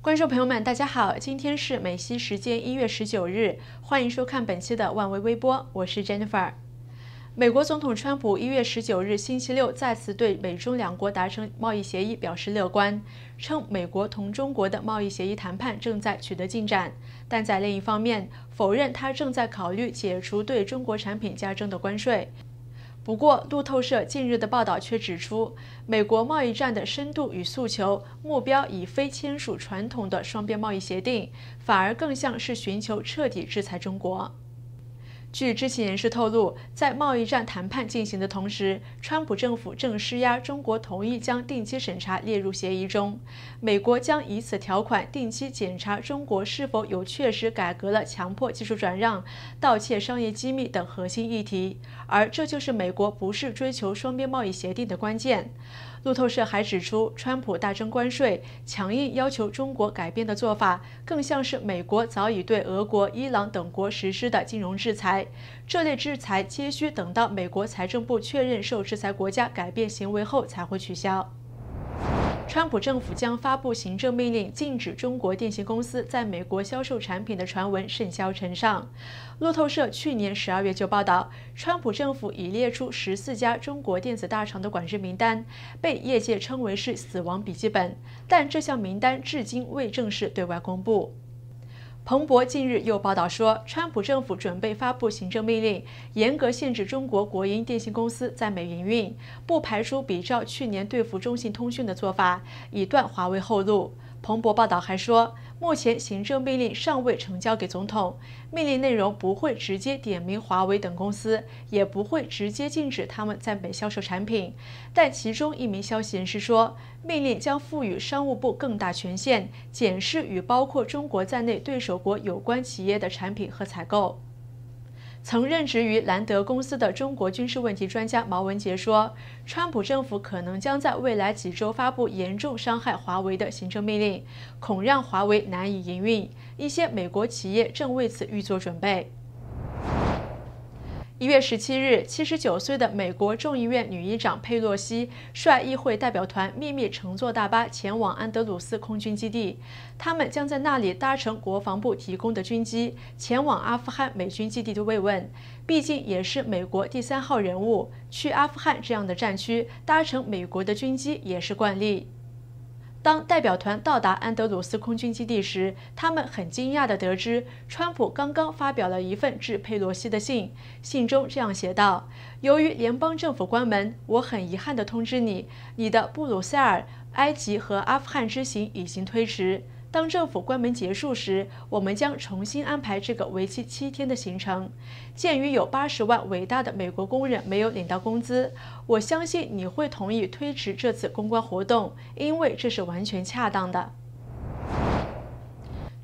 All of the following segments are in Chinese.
观众朋友们，大家好，今天是美西时间一月十九日，欢迎收看本期的万维微波，我是 Jennifer。美国总统川普一月十九日星期六再次对美中两国达成贸易协议表示乐观，称美国同中国的贸易协议谈判正在取得进展，但在另一方面否认他正在考虑解除对中国产品加征的关税。不过，路透社近日的报道却指出，美国贸易战的深度与诉求目标已非签署传统的双边贸易协定，反而更像是寻求彻底制裁中国。据知情人士透露，在贸易战谈判进行的同时，川普政府正施压中国同意将定期审查列入协议中。美国将以此条款定期检查中国是否有确实改革了强迫技术转让、盗窃商业机密等核心议题，而这就是美国不是追求双边贸易协定的关键。路透社还指出，川普大征关税、强硬要求中国改变的做法，更像是美国早已对俄国、伊朗等国实施的金融制裁。这类制裁皆需等到美国财政部确认受制裁国家改变行为后才会取消。川普政府将发布行政命令，禁止中国电信公司在美国销售产品的传闻甚嚣尘上。路透社去年十二月就报道，川普政府已列出十四家中国电子大厂的管制名单，被业界称为是“死亡笔记本”，但这项名单至今未正式对外公布。彭博近日又报道说，川普政府准备发布行政命令，严格限制中国国营电信公司在美营运，不排除比照去年对付中信通讯的做法，以断华为后路。彭博报道还说，目前行政命令尚未呈交给总统，命令内容不会直接点名华为等公司，也不会直接禁止他们在美销售产品。但其中一名消息人士说，命令将赋予商务部更大权限，检视与包括中国在内对手国有关企业的产品和采购。曾任职于兰德公司的中国军事问题专家毛文杰说：“川普政府可能将在未来几周发布严重伤害华为的行政命令，恐让华为难以营运。一些美国企业正为此预做准备。”一月十七日，七十九岁的美国众议院女议长佩洛西率议会代表团秘密乘坐大巴前往安德鲁斯空军基地，他们将在那里搭乘国防部提供的军机前往阿富汗美军基地的慰问。毕竟也是美国第三号人物，去阿富汗这样的战区搭乘美国的军机也是惯例。当代表团到达安德鲁斯空军基地时，他们很惊讶地得知，川普刚刚发表了一份致佩洛西的信。信中这样写道：“由于联邦政府关门，我很遗憾地通知你，你的布鲁塞尔、埃及和阿富汗之行已经推迟。”当政府关门结束时，我们将重新安排这个为期七天的行程。鉴于有八十万伟大的美国工人没有领到工资，我相信你会同意推迟这次公关活动，因为这是完全恰当的。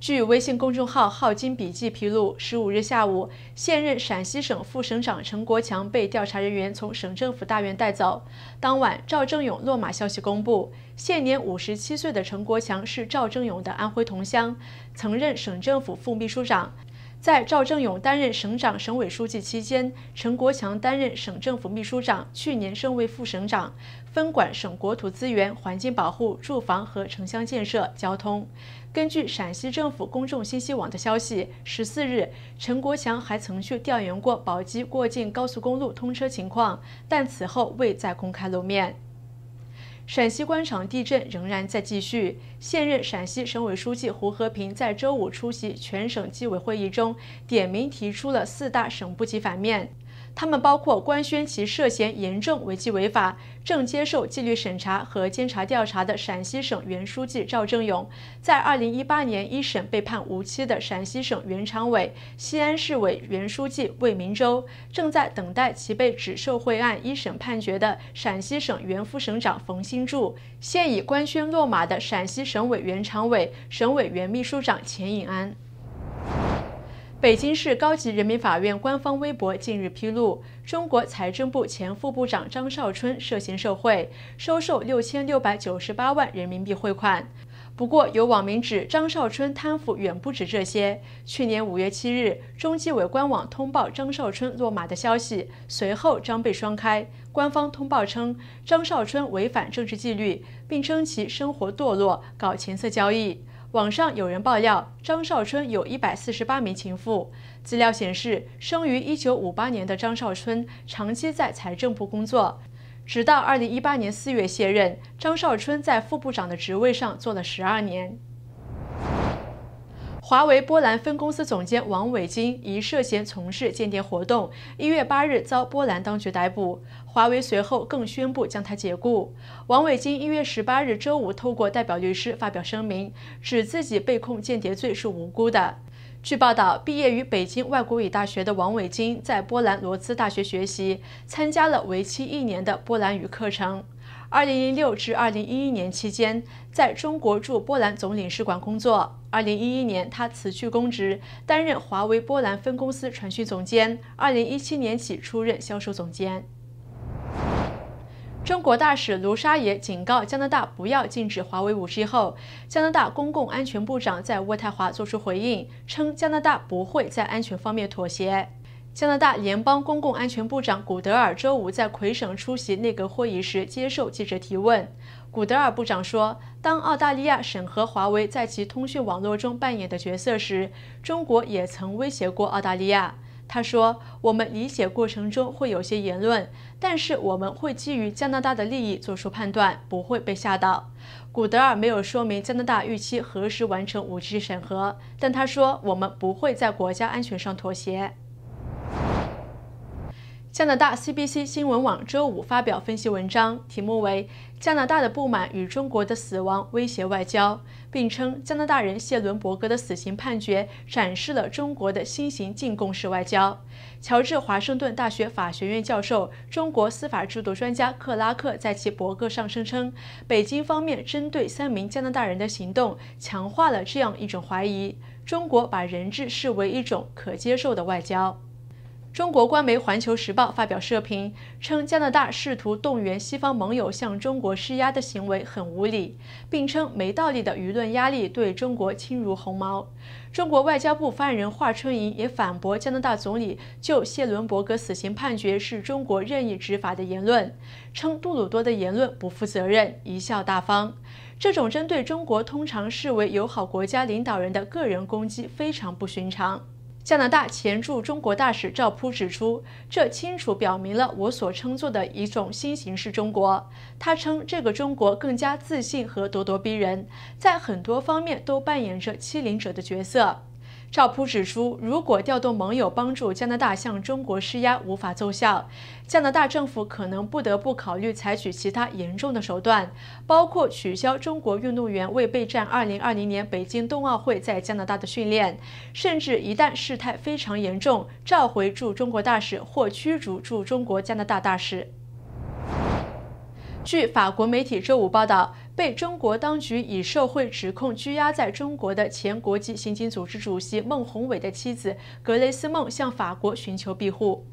据微信公众号“浩金笔记”披露，十五日下午，现任陕西省副省长陈国强被调查人员从省政府大院带走。当晚，赵正勇落马消息公布，现年五十七岁的陈国强是赵正勇的安徽同乡，曾任省政府副秘书长。在赵正永担任省长、省委书记期间，陈国强担任省政府秘书长，去年升为副省长，分管省国土资源、环境保护、住房和城乡建设、交通。根据陕西政府公众信息网的消息，十四日，陈国强还曾去调研过宝鸡过境高速公路通车情况，但此后未再公开露面。陕西官场地震仍然在继续。现任陕西省委书记胡和平在周五出席全省纪委会议中，点名提出了四大省部级反面。他们包括官宣其涉嫌严重违纪违法、正接受纪律审查和监察调查的陕西省原书记赵正永，在2018年一审被判无期的陕西省原常委、西安市委原书记魏明洲，正在等待其被指受贿案一审判决的陕西省原副省长冯新柱，现已官宣落马的陕西省委原常委、省委原秘书长钱颖安。北京市高级人民法院官方微博近日披露，中国财政部前副部长张少春涉嫌受贿，收受六千六百九十八万人民币汇款。不过，有网民指张少春贪腐远不止这些。去年五月七日，中纪委官网通报张少春落马的消息，随后张被双开。官方通报称，张少春违反政治纪律，并称其生活堕落，搞钱色交易。网上有人爆料，张少春有一百四十八名情妇。资料显示，生于一九五八年的张少春长期在财政部工作，直到二零一八年四月卸任。张少春在副部长的职位上做了十二年。华为波兰分公司总监王伟金疑涉嫌从事间谍活动，一月八日遭波兰当局逮捕。华为随后更宣布将他解雇。王伟金一月十八日周五透过代表律师发表声明，指自己被控间谍罪是无辜的。据报道，毕业于北京外国语大学的王伟金在波兰罗兹大学学习，参加了为期一年的波兰语课程。二零零六至二零一一年期间，在中国驻波兰总领事馆工作。二零一一年，他辞去公职，担任华为波兰分公司传讯总监。二零一七年起出任销售总监。中国大使卢沙野警告加拿大不要禁止华为 5G 后，加拿大公共安全部长在渥太华作出回应，称加拿大不会在安全方面妥协。加拿大联邦公共安全部长古德尔周五在魁省出席内阁会议时接受记者提问。古德尔部长说：“当澳大利亚审核华为在其通讯网络中扮演的角色时，中国也曾威胁过澳大利亚。”他说：“我们理解过程中会有些言论，但是我们会基于加拿大的利益做出判断，不会被吓到。”古德尔没有说明加拿大预期何时完成 5G 审核，但他说：“我们不会在国家安全上妥协。”加拿大 CBC 新闻网周五发表分析文章，题目为《加拿大的不满与中国的死亡威胁外交》，并称加拿大人谢伦伯格的死刑判决展示了中国的新型进攻式外交。乔治华盛顿大学法学院教授、中国司法制度专家克拉克在其博客上声称，北京方面针对三名加拿大人的行动强化了这样一种怀疑：中国把人质视为一种可接受的外交。中国官媒《环球时报》发表社评称，加拿大试图动员西方盟友向中国施压的行为很无理，并称没道理的舆论压力对中国轻如鸿毛。中国外交部发言人华春莹也反驳加拿大总理就谢伦伯格死刑判决是中国任意执法的言论，称杜鲁多的言论不负责任、贻笑大方。这种针对中国通常视为友好国家领导人的个人攻击非常不寻常。加拿大前驻中国大使赵扑指出，这清楚表明了我所称作的一种新形式中国。他称，这个中国更加自信和咄咄逼人，在很多方面都扮演着欺凌者的角色。赵普指出，如果调动盟友帮助加拿大向中国施压无法奏效，加拿大政府可能不得不考虑采取其他严重的手段，包括取消中国运动员为备战2020年北京冬奥会在加拿大的训练，甚至一旦事态非常严重，召回驻中国大使或驱逐驻中国加拿大大使。据法国媒体周五报道。被中国当局以受贿指控拘押在中国的前国际刑警组织主席孟宏伟的妻子格雷斯孟向法国寻求庇护。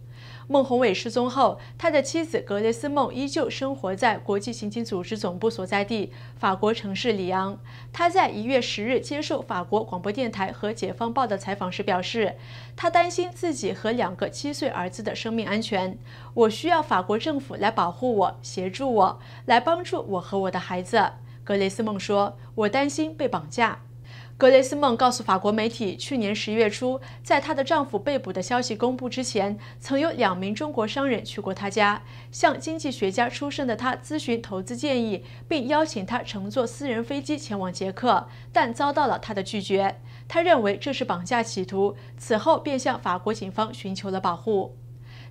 孟宏伟失踪后，他的妻子格雷斯梦依旧生活在国际刑警组织总部所在地法国城市里昂。他在一月十日接受法国广播电台和《解放报》的采访时表示，他担心自己和两个七岁儿子的生命安全。我需要法国政府来保护我、协助我、来帮助我和我的孩子。格雷斯梦说：“我担心被绑架。”格雷斯梦告诉法国媒体，去年十月初，在她的丈夫被捕的消息公布之前，曾有两名中国商人去过她家，向经济学家出身的她咨询投资建议，并邀请她乘坐私人飞机前往捷克，但遭到了她的拒绝。他认为这是绑架企图，此后便向法国警方寻求了保护。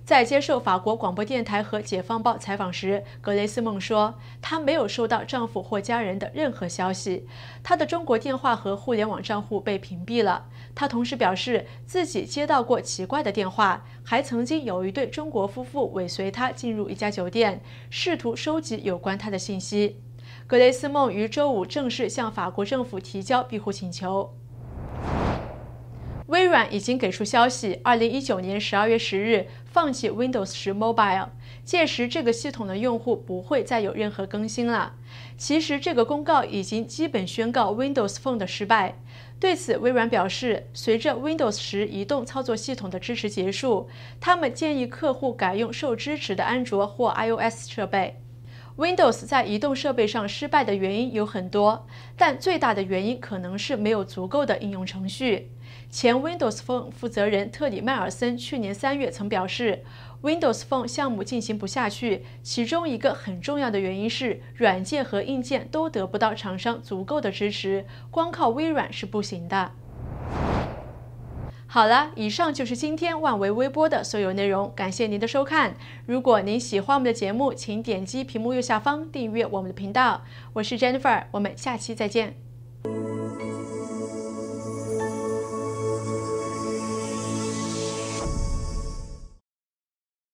在接受法国广播电台和《解放报》采访时，格雷斯梦说，她没有收到丈夫或家人的任何消息，她的中国电话和互联网账户被屏蔽了。她同时表示，自己接到过奇怪的电话，还曾经有一对中国夫妇尾随她进入一家酒店，试图收集有关她的信息。格雷斯梦于周五正式向法国政府提交庇护请求。微软已经给出消息，二零一九年十二月十日放弃 Windows 十 Mobile，届时这个系统的用户不会再有任何更新了。其实这个公告已经基本宣告 Windows Phone 的失败。对此，微软表示，随着 Windows 十移动操作系统的支持结束，他们建议客户改用受支持的安卓或 iOS 设备。Windows 在移动设备上失败的原因有很多，但最大的原因可能是没有足够的应用程序。前 Windows Phone 负责人特里·迈尔森去年三月曾表示，Windows Phone 项目进行不下去，其中一个很重要的原因是软件和硬件都得不到厂商足够的支持，光靠微软是不行的。好了，以上就是今天万维微播的所有内容，感谢您的收看。如果您喜欢我们的节目，请点击屏幕右下方订阅我们的频道。我是 Jennifer，我们下期再见。